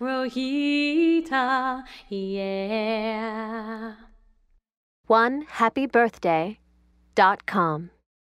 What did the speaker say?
Lolita, yeah. One happy birthday dot com.